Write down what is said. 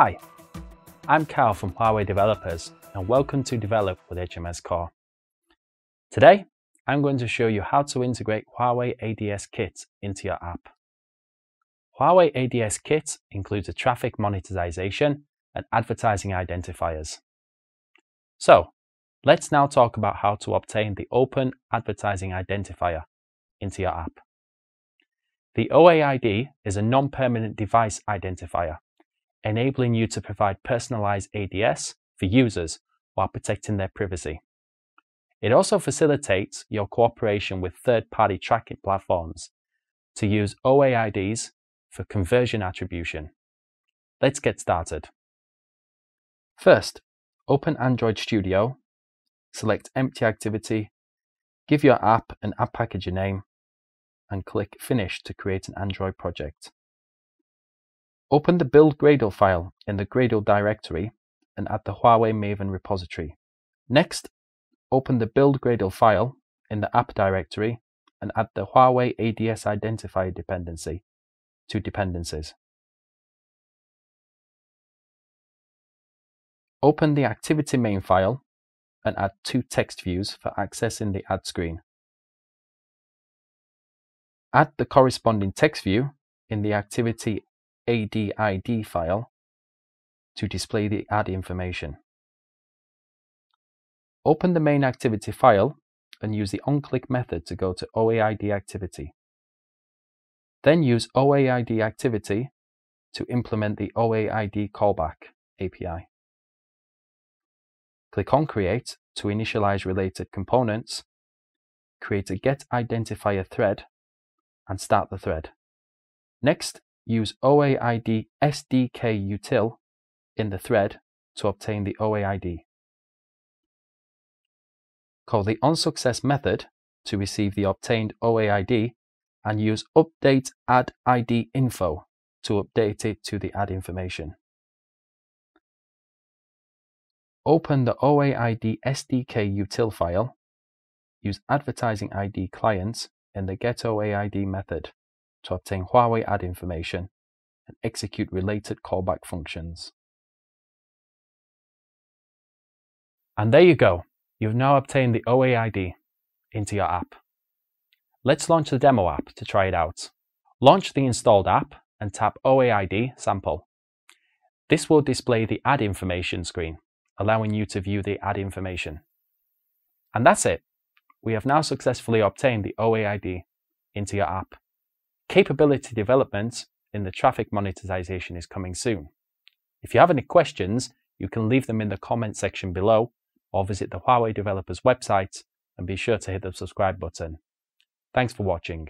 Hi, I'm Cal from Huawei Developers and welcome to Develop with HMS Core. Today, I'm going to show you how to integrate Huawei Ads Kit into your app. Huawei Ads Kit includes a traffic monetization and advertising identifiers. So, let's now talk about how to obtain the Open Advertising Identifier into your app. The OAID is a non-permanent device identifier enabling you to provide personalized ADS for users while protecting their privacy. It also facilitates your cooperation with third-party tracking platforms to use OAIDs for conversion attribution. Let's get started. First, open Android Studio, select Empty Activity, give your app an app package name, and click Finish to create an Android project. Open the build Gradle file in the Gradle directory and add the Huawei Maven repository. Next, open the build Gradle file in the app directory and add the Huawei ADS identifier dependency to dependencies. Open the activity main file and add two text views for accessing the ad screen. Add the corresponding text view in the activity ADID file to display the ad information. Open the main activity file and use the onClick method to go to OAID activity. Then use OAID activity to implement the OAID callback API. Click on Create to initialize related components, create a Get Identifier thread, and start the thread. Next, use OAID SDK util in the thread to obtain the OAID. Call the onSuccess method to receive the obtained OAID and use update ad ID info to update it to the ad information. Open the OAID SDK util file. Use advertising ID clients in the getOAID method to obtain Huawei ad information and execute related callback functions. And there you go. You've now obtained the OAID into your app. Let's launch the demo app to try it out. Launch the installed app and tap OAID sample. This will display the ad information screen, allowing you to view the ad information. And that's it. We have now successfully obtained the OAID into your app. Capability development in the traffic monetization is coming soon. If you have any questions, you can leave them in the comment section below or visit the Huawei developers website and be sure to hit the subscribe button. Thanks for watching.